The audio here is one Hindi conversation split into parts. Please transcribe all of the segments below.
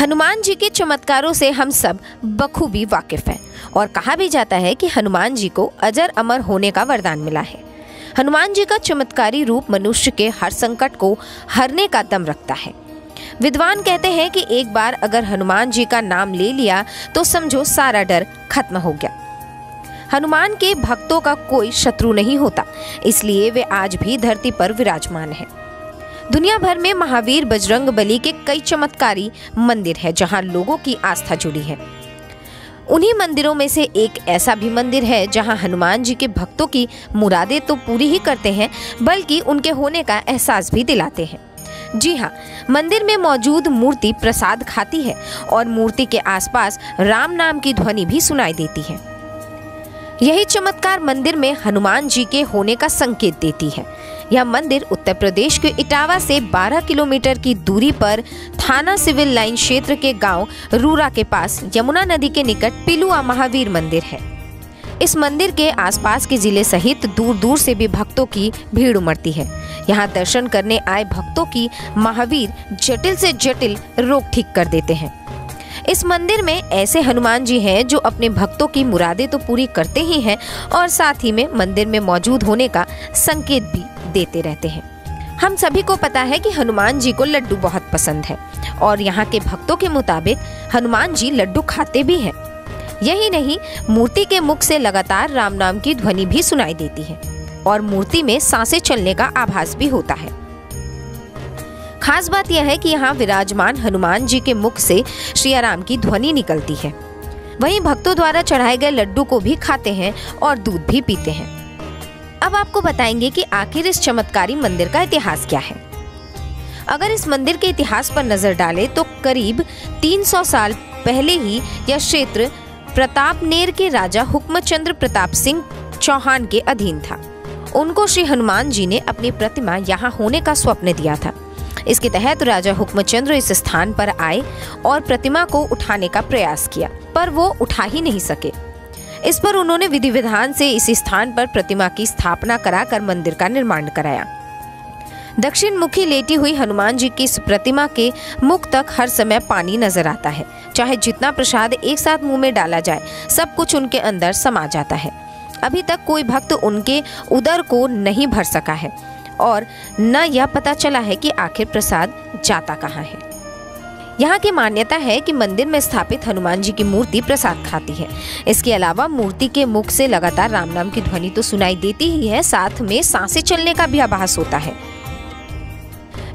हनुमान जी के चमत्कारों से हम सब बखूबी वाकिफ हैं और कहा भी जाता है कि हनुमान जी को अजर अमर होने का वरदान मिला है। हनुमान जी का चमत्कारी रूप मनुष्य के हर संकट को हरने का दम रखता है। विद्वान कहते हैं कि एक बार अगर हनुमान जी का नाम ले लिया तो समझो सारा डर खत्म हो गया। हनुमान के भक्तों का कोई शत्रु नहीं होता, इसलिए वे आज भी धरती पर विराजमान है। दुनिया भर में महावीर बजरंग बली के कई चमत्कारी मंदिर है, जहाँ लोगों की आस्था जुड़ी है। उन्हीं मंदिरों में से एक ऐसा भी मंदिर है, जहाँ हनुमान जी के भक्तों की मुरादें तो पूरी ही करते हैं, बल्कि उनके होने का एहसास भी दिलाते हैं। जी हाँ मंदिर में मौजूद मूर्ति प्रसाद खाती है और मूर्ति के आसपास राम नाम की ध्वनि भी सुनाई देती है। यही चमत्कार मंदिर में हनुमान जी के होने का संकेत देती है। यह मंदिर उत्तर प्रदेश के इटावा से 12 किलोमीटर की दूरी पर थाना सिविल लाइन क्षेत्र के गाँव रूरा के पास यमुना नदी के निकट पिलुआ महावीर मंदिर है। इस मंदिर के आसपास के ज़िले सहित दूर दूर से भी भक्तों की भीड़ उमड़ती है। यहाँ दर्शन करने आए भक्तों की महावीर जटिल से जटिल रोग ठीक कर देते हैं। इस मंदिर में ऐसे हनुमान जी हैं जो अपने भक्तों की मुरादें तो पूरी करते ही हैं और साथ ही में मंदिर में मौजूद होने का संकेत भी देते रहते हैं। हम सभी को पता है कि हनुमान जी को लड्डू बहुत पसंद है और यहाँ के भक्तों के मुताबिक हनुमान जी लड्डू खाते भी हैं। यही नहीं, मूर्ति के मुख से लगातार राम नाम की ध्वनि भी सुनाई देती है और मूर्ति में साँसें चलने का आभास भी होता है। खास बात यह है कि यहाँ विराजमान हनुमान जी के मुख से श्री राम की ध्वनि निकलती है। वहीं भक्तों द्वारा चढ़ाए गए लड्डू को भी खाते हैं और दूध भी पीते हैं। अब आपको बताएँगे कि आखिर इस चमत्कारी मंदिर का इतिहास क्या है। अगर इस मंदिर के इतिहास पर नज़र डालें तो करीब 300 साल पहले ही यह क्षेत्र प्रतापनेर के राजा हुक्मचंद्र प्रताप सिंह चौहान के अधीन था। उनको श्री हनुमान जी ने अपनी प्रतिमा यहाँ होने का स्वप्न दिया था। इसके तहत राजा हुक्मचंद्र इस स्थान पर आए और प्रतिमा को उठाने का प्रयास किया, पर वो उठा ही नहीं सके। इस पर उन्होंने विधि विधान से इस स्थान पर प्रतिमा की स्थापना कराकर मंदिर का निर्माण कराया। दक्षिण मुखी लेटी हुई हनुमान जी की इस प्रतिमा के मुख तक हर समय पानी नज़र आता है। चाहे जितना प्रसाद एक साथ मुँह में डाला जाए, सब कुछ उनके अंदर समा जाता है। अभी तक कोई भक्त उनके उदर को नहीं भर सका है और न यह पता चला है कि आखिर प्रसाद जाता कहाँ है। यहाँ की मान्यता है कि मंदिर में स्थापित हनुमान जी की मूर्ति प्रसाद खाती है। इसके अलावा मूर्ति के मुख से लगातार राम नाम की ध्वनि तो सुनाई देती ही है, साथ में साँसें चलने का भी आभास होता है।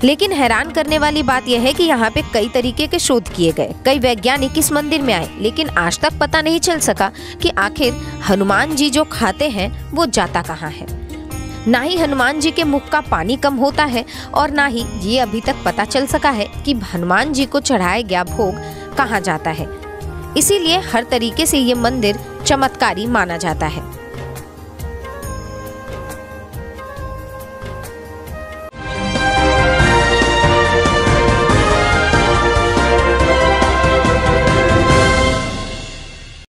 लेकिन हैरान करने वाली बात यह है कि यहाँ पे कई तरीके के शोध किए गए। कई वैज्ञानिक इस मंदिर में आए, लेकिन आज तक पता नहीं चल सका कि आखिर हनुमान जी जो खाते हैं, वो जाता कहाँ है। ना ही हनुमान जी के मुख का पानी कम होता है, और ना ही ये अभी तक पता चल सका है कि हनुमान जी को चढ़ाया गया भोग कहाँ जाता है। इसीलिए हर तरीके से ये मंदिर चमत्कारी माना जाता है।